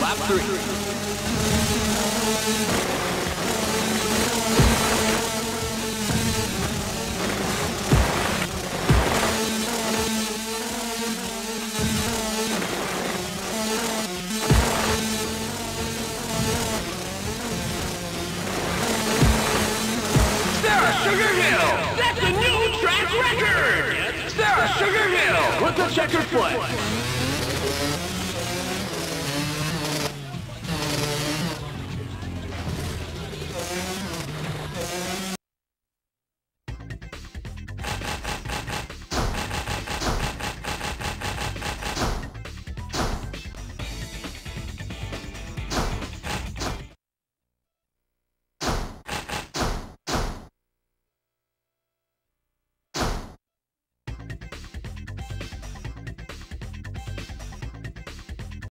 Lap three. Sugar Hill! That's a new track record! Sarah Sugar Hill with the checkered flag.